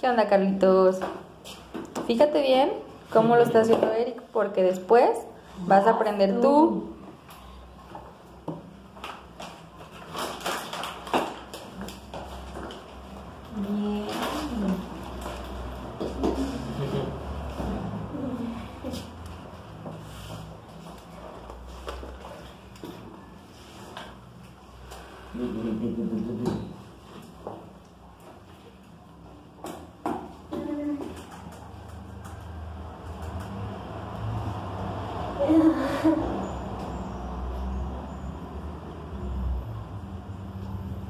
¿Qué onda, Carlitos? Fíjate bien cómo lo está haciendo Eric, porque después vas a aprender tú. Bien.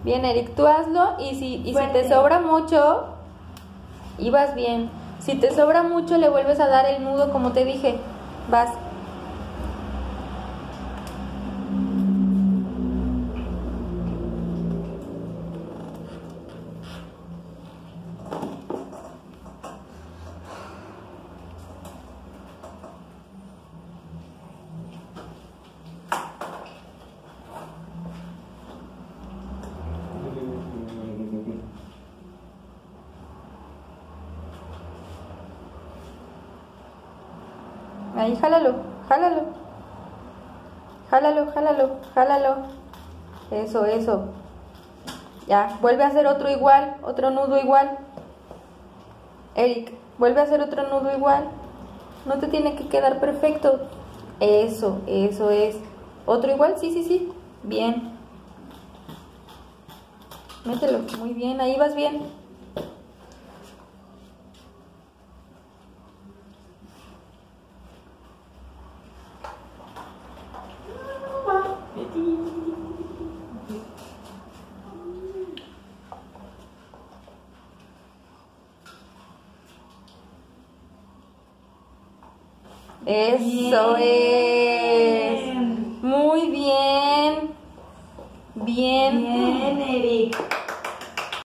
Bien, Eric, tú hazlo y si, y si te sobra mucho, y vas bien. Si te sobra mucho, le vuelves a dar el nudo como te dije. Vas. Ahí, jálalo, jálalo. Jálalo, jálalo, jálalo. Eso, eso. Ya, vuelve a hacer otro igual, otro nudo igual. Eric, vuelve a hacer otro nudo igual. No te tiene que quedar perfecto. Eso, eso es. ¿Otro igual? Sí, sí, sí. Bien. Mételo, muy bien, ahí vas bien. Eso es. Muy bien. Bien. Bien, Eric.